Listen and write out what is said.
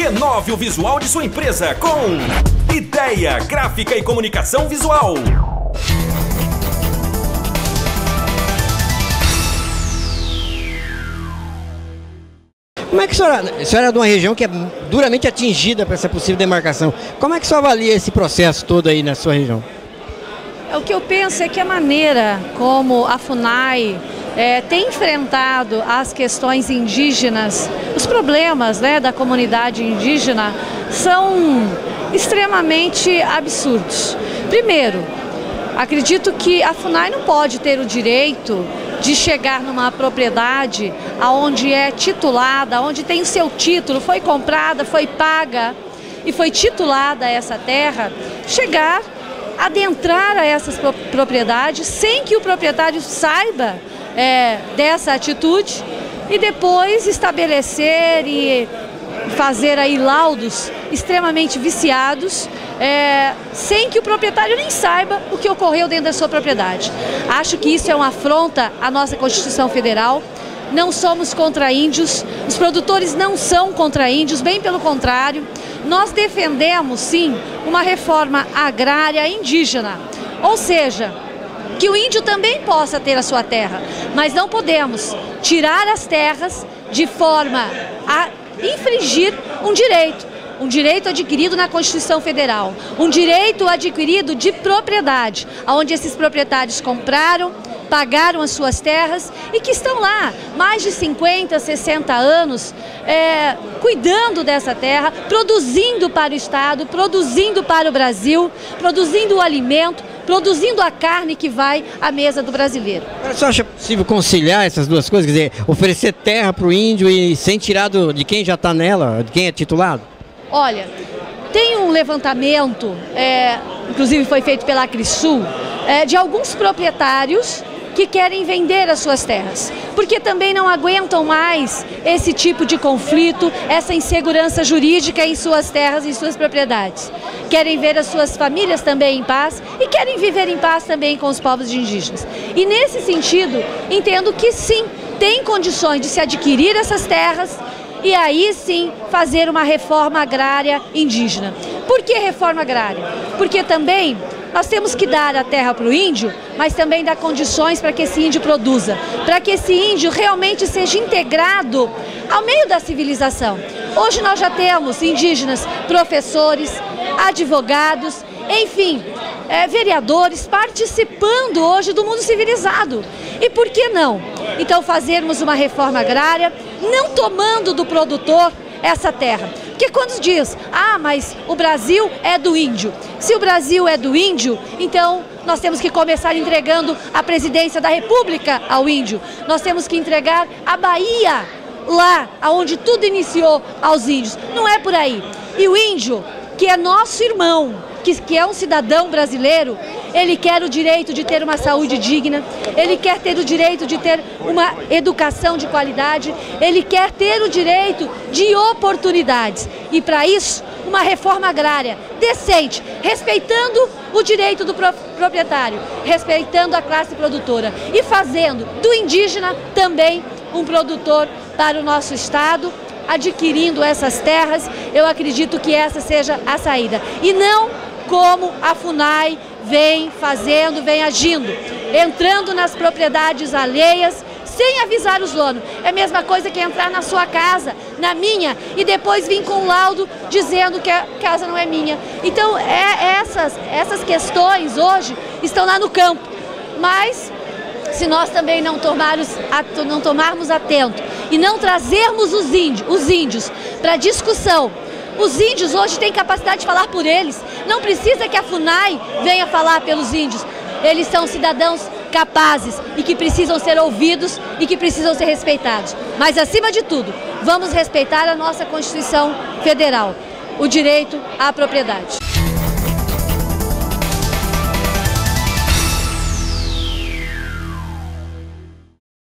Renove o visual de sua empresa com Ideia Gráfica e Comunicação Visual. Como é que a senhora, a senhora é de uma região que é duramente atingida por essa possível demarcação. Como é que a senhora avalia esse processo todo aí na sua região? É, o que eu penso é que a maneira como a FUNAI é, tem enfrentado as questões indígenas, os problemas né, da comunidade indígena são extremamente absurdos. Primeiro, acredito que a FUNAI não pode ter o direito de chegar numa propriedade aonde é titulada, onde tem o seu título, foi comprada, foi paga e foi titulada essa terra, chegar, adentrar a essas propriedades sem que o proprietário saiba é, dessa atitude e depois estabelecer e fazer aí laudos extremamente viciados, é, sem que o proprietário nem saiba o que ocorreu dentro da sua propriedade. Acho que isso é uma afronta à nossa Constituição Federal. Não somos contra índios, os produtores não são contra índios, bem pelo contrário. Nós defendemos, sim, uma reforma agrária indígena. Ou seja, que o índio também possa ter a sua terra, mas não podemos tirar as terras de forma a infringir um direito um direito adquirido na Constituição Federal, um direito adquirido de propriedade, onde esses proprietários compraram, pagaram as suas terras e que estão lá mais de 50, 60 anos é, cuidando dessa terra, produzindo para o Estado, produzindo para o Brasil, produzindo o alimento, produzindo a carne que vai à mesa do brasileiro. Você acha possível conciliar essas duas coisas? Quer dizer, oferecer terra para o índio e sem tirar do, de quem já está nela, de quem é titulado? Olha, tem um levantamento, é, inclusive foi feito pela Acrisul, é, de alguns proprietários que querem vender as suas terras, porque também não aguentam mais esse tipo de conflito, essa insegurança jurídica em suas terras, em suas propriedades. Querem ver as suas famílias também em paz e querem viver em paz também com os povos indígenas. E nesse sentido, entendo que sim, tem condições de se adquirir essas terras, e aí sim fazer uma reforma agrária indígena. Por que reforma agrária? Porque também nós temos que dar a terra para o índio, mas também dar condições para que esse índio produza, para que esse índio realmente seja integrado ao meio da civilização. Hoje nós já temos indígenas, professores, advogados, enfim, é, vereadores participando hoje do mundo civilizado. E por que não? Então fazermos uma reforma agrária, não tomando do produtor essa terra. Porque quando diz, ah, mas o Brasil é do índio. Se o Brasil é do índio, então nós temos que começar entregando a presidência da República ao índio. Nós temos que entregar a Bahia lá, aonde tudo iniciou aos índios. Não é por aí. E o índio, que é nosso irmão, que, que é um cidadão brasileiro, ele quer o direito de ter uma saúde digna, ele quer ter o direito de ter uma educação de qualidade, ele quer ter o direito de oportunidades. E para isso, uma reforma agrária decente, respeitando o direito do proprietário, respeitando a classe produtora e fazendo do indígena também um produtor para o nosso Estado, adquirindo essas terras, eu acredito que essa seja a saída. E não como a FUNAI vem fazendo, vem agindo, entrando nas propriedades alheias sem avisar os donos. É a mesma coisa que entrar na sua casa, na minha, e depois vir com um laudo dizendo que a casa não é minha. Então, é, essas, essas questões hoje estão lá no campo. Mas, se nós também não tomarmos, não tomarmos atento e não trazermos os índios, os índios para discussão os índios hoje têm capacidade de falar por eles. Não precisa que a FUNAI venha falar pelos índios. Eles são cidadãos capazes e que precisam ser ouvidos e que precisam ser respeitados. Mas, acima de tudo, vamos respeitar a nossa Constituição Federal, o direito à propriedade.